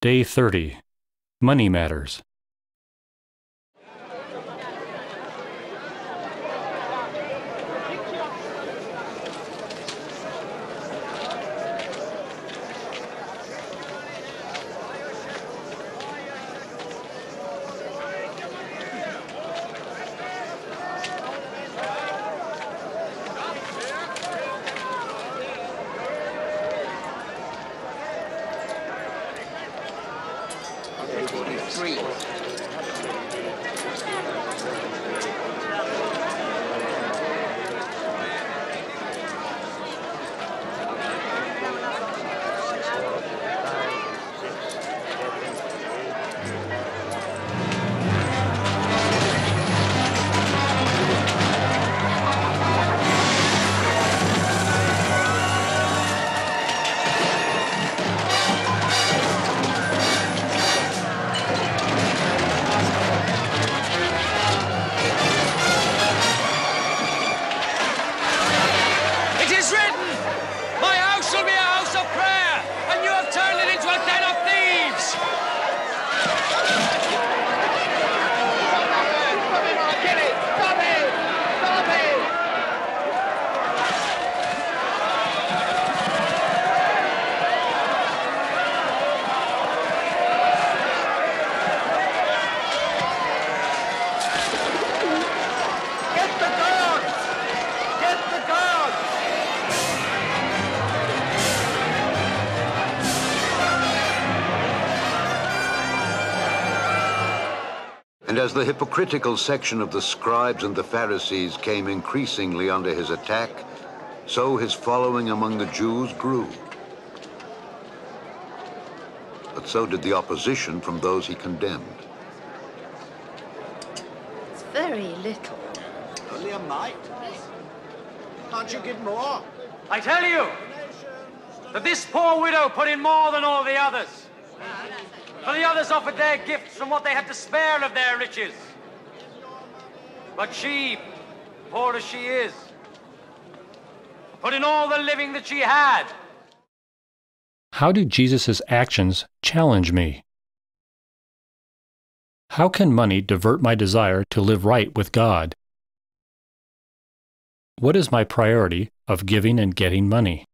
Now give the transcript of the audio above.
Day 30 Money Matters. three. Is written, And as the hypocritical section of the scribes and the Pharisees came increasingly under his attack, so his following among the Jews grew. But so did the opposition from those he condemned. It's very little. Only a mite. Can't you give more? I tell you that this poor widow put in more than all the others. For the others offered their gifts from what they had to spare of their riches. But she, poor as she is, put in all the living that she had. How do Jesus' actions challenge me? How can money divert my desire to live right with God? What is my priority of giving and getting money?